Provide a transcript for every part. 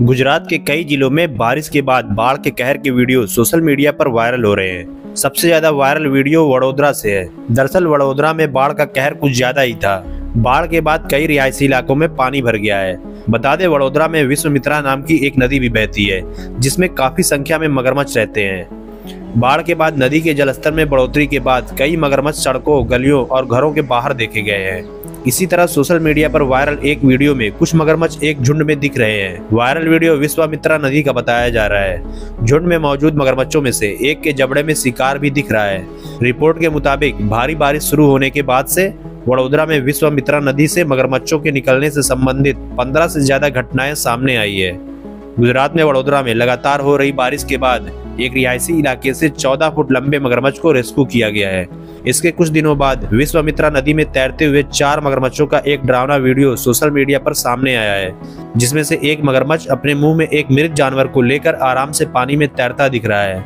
गुजरात के कई जिलों में बारिश के बाद बाढ़ के कहर के वीडियो सोशल मीडिया पर वायरल हो रहे हैं। सबसे ज़्यादा वायरल वीडियो वडोदरा से है। दरअसल वडोदरा में बाढ़ का कहर कुछ ज़्यादा ही था। बाढ़ के बाद कई रिहायशी इलाकों में पानी भर गया है। बता दें, वडोदरा में विश्वमित्रा नाम की एक नदी भी बहती है, जिसमें काफ़ी संख्या में मगरमच्छ रहते हैं। बाढ़ के बाद नदी के जलस्तर में बढ़ोतरी के बाद कई मगरमच्छ सड़कों, गलियों और घरों के बाहर देखे गए हैं। इसी तरह सोशल मीडिया पर वायरल एक वीडियो में कुछ मगरमच्छ एक झुंड में दिख रहे हैं। वायरल वीडियो विश्वामित्रा नदी का बताया जा रहा है। झुंड में मौजूद मगरमच्छों में से एक के जबड़े में शिकार भी दिख रहा है। रिपोर्ट के मुताबिक, भारी बारिश शुरू होने के बाद से वडोदरा में विश्वामित्रा नदी से मगरमच्छों के निकलने से संबंधित 15 से ज़्यादा घटनाएँ सामने आई है। गुजरात में वडोदरा में लगातार हो रही बारिश के बाद एक रिहायशी इलाके से 14 फुट लंबे मगरमच्छ को रेस्क्यू किया गया है। इसके कुछ दिनों बाद विश्वामित्रा नदी में तैरते हुए चार मगरमच्छों का एक डरावना वीडियो सोशल मीडिया पर सामने आया है, जिसमें से एक मगरमच्छ अपने मुँह में एक मृत जानवर को लेकर आराम से पानी में तैरता दिख रहा है।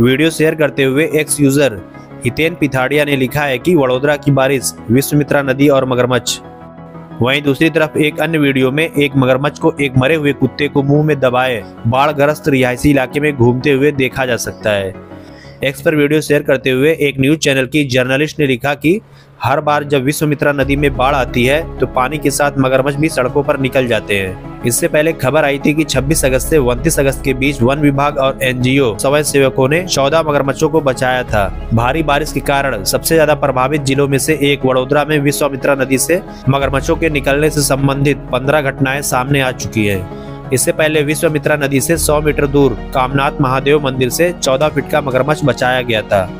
वीडियो शेयर करते हुए एक्स यूज़र हितेन पिथाड़िया ने लिखा है कि वडोदरा की बारिश विश्वमित्रा नदी और मगरमच्छ वहीं दूसरी तरफ़ एक अन्य वीडियो में एक मगरमच्छ को एक मरे हुए कुत्ते को मुँह में दबाए, बाढ़ग्रस्त रिहायशी इलाके में घूमते हुए देखा जा सकता है। एक्स पर वीडियो शेयर करते हुए एक न्यूज़ चैनल की जर्नलिस्ट ने लिखा कि हर बार जब विश्वमित्रा नदी में बाढ़ आती है तो पानी के साथ मगरमच्छ भी सड़कों पर निकल जाते हैं। इससे पहले खबर आई थी कि 26 अगस्त से 29 अगस्त के बीच वन विभाग और एनजीओ स्वयं सेवकों ने 14 मगरमच्छों को बचाया था। भारी बारिश के कारण सबसे ज़्यादा प्रभावित जिलों में से एक वडोदरा में विश्वामित्रा नदी से मगरमच्छों के निकलने से संबंधित 15 घटनाएँ सामने आ चुकी है। इससे पहले विश्वमित्रा नदी से 100 मीटर दूर कामनाथ महादेव मंदिर से 14 फीट का मगरमच्छ बचाया गया था।